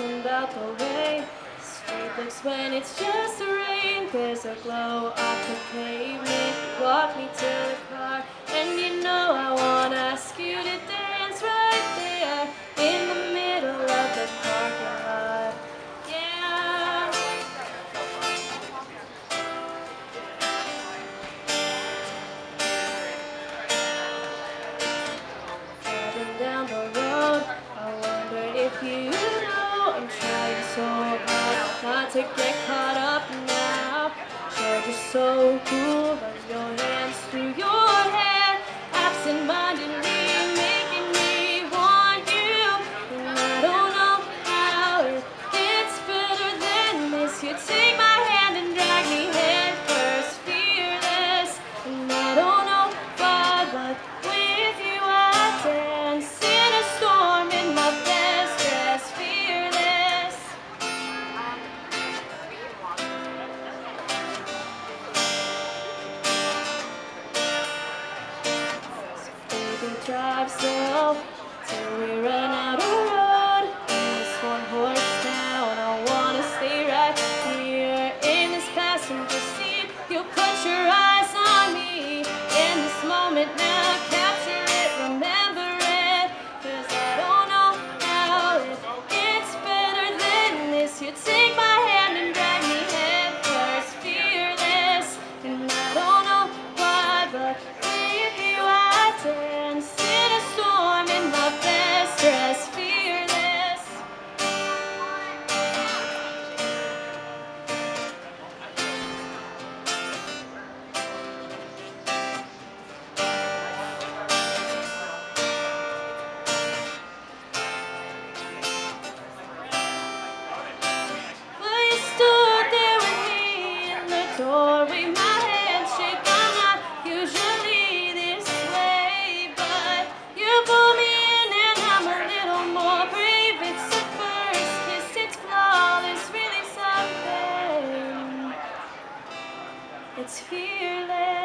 out the way. Street looks when it's just a rain. There's a glow off the pavement. Walk me to to get caught up now. You're just so cool, run your hands through your hair, absent-mindedly making me want you. And I don't know how it gets better than this. You drive slow till we run out of road. This one horse town, I wanna stay right here in this passenger seat. You put your eyes on me in this moment now. Capture it, remember it. 'Cause I don't know how it gets better than this. You take my hand the doorway, my handshake. I'm not usually this way, but you pull me in and I'm a little more brave. It's a first kiss, it's flawless, really something. It's fearless.